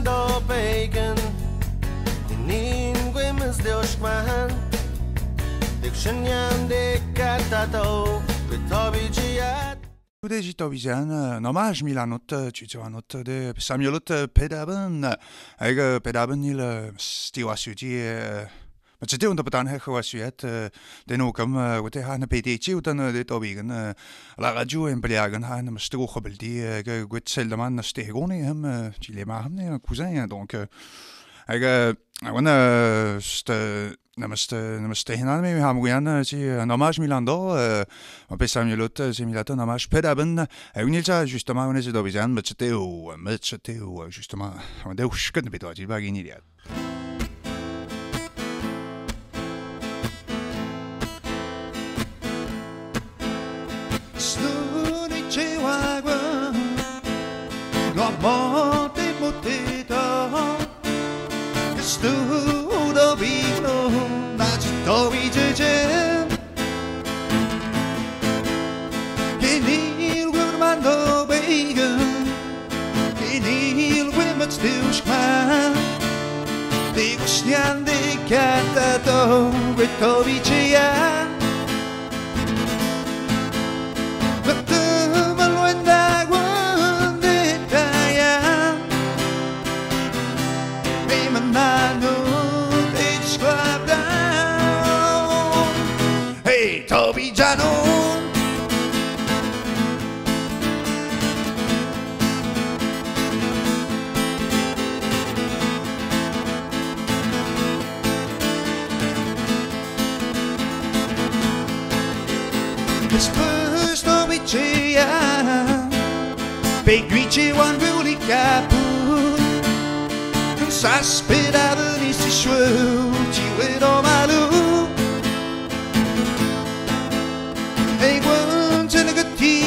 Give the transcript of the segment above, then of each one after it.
mandou bacon Ninguém Deus man Dik shenyan de katato Betobi jiat Tudéži to vizen, nomage Milanot, tu te vanot euh, de Samuelot euh, Petapan, ega euh, Petapan il Maar ze doen dat betaan hech was het den ook om wat hij aan de PDT dan dit opwegen. La radio en belagen han hem stroge bel die goed zelden man naar stegoni hem chile maar hem een cousin donc ik want ste Namaste, namaste hinan me ham gwian ti an milando on pe sam yolot se milato an hommage pedaben a unilza justement on est dans bizan mais c'était au mais c'était au justement on est au chkn bedo ti bagini liat monte vino nil gurmando bega Che nil gwimat stiushma Digo śniandy katato Wytowi czy ja Hey, Toby Jano. Spus no vicia Peguici wan vuli capu S'asperava ni si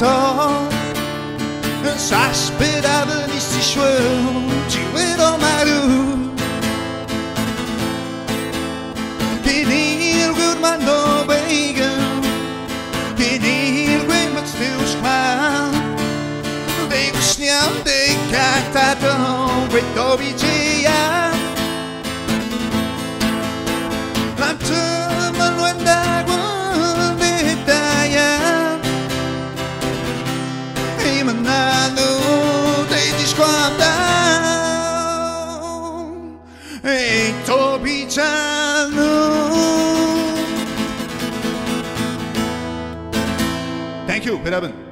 motito S'asperava di si chouou Ci vedo maru Che nil gurmando bega Che nil gwimat stius kman Digo sniam de katato Gwedo vigia Lantama Ei tobicano Thank you, Piraben.